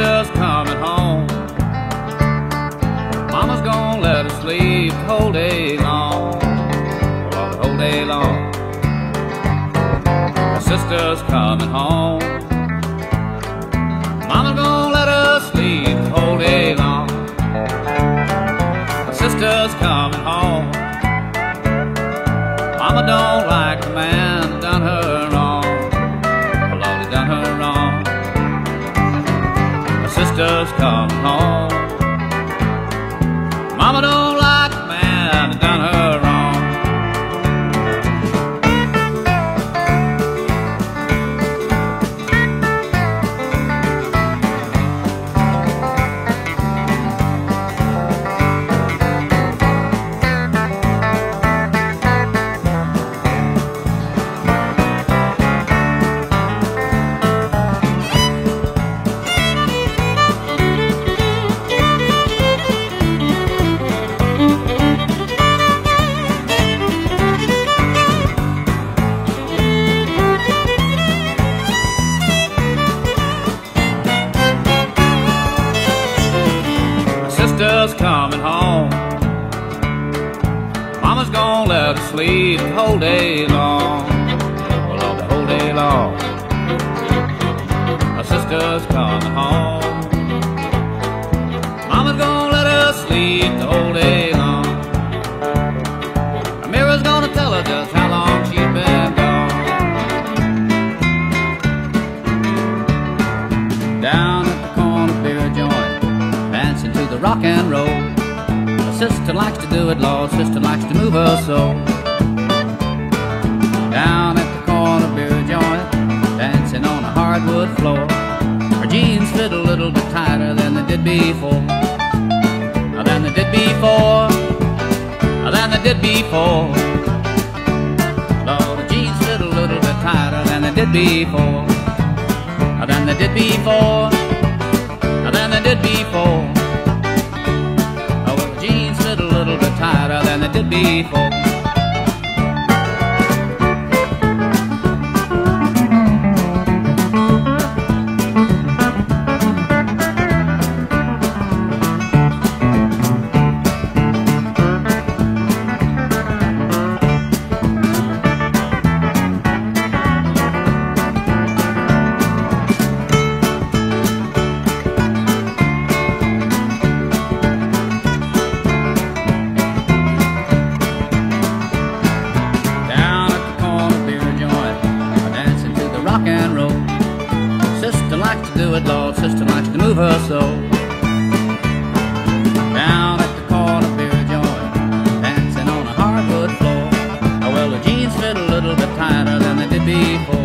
sister's coming home. Mama's gonna let us sleep the whole day long. Oh, the whole day long. My sister's coming home. Mama's gonna let us sleep the whole day long. My sister's coming home. Mama don't like the man sister's coming home. Mama don't like the man Mama's gonna let her sleep the whole day long. Well, all the whole day long. My sister's coming home. Mama's gonna let her sleep the whole day long. A mirror's gonna tell her just how long she's been gone. Down at the corner beer joint, dancing to the rock and roll. Sister likes to do it, Lord, sister likes to move her soul. Down at the corner beer joint, dancing on a hardwood floor. Her jeans fit a little bit tighter than they did before. Than they did before. Than they did before. Lord, her jeans fit a little bit tighter than they did before than they did before, than they did before. Before. Likes to do it, Lord, sister likes to move her soul. Down at the corner beer joint, dancing on a hardwood floor. Well, the jeans fit a little bit tighter than they did before.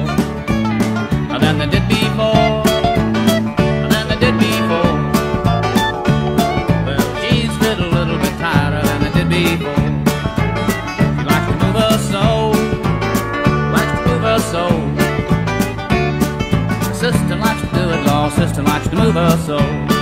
Do it, Lord, sister likes to move us soul.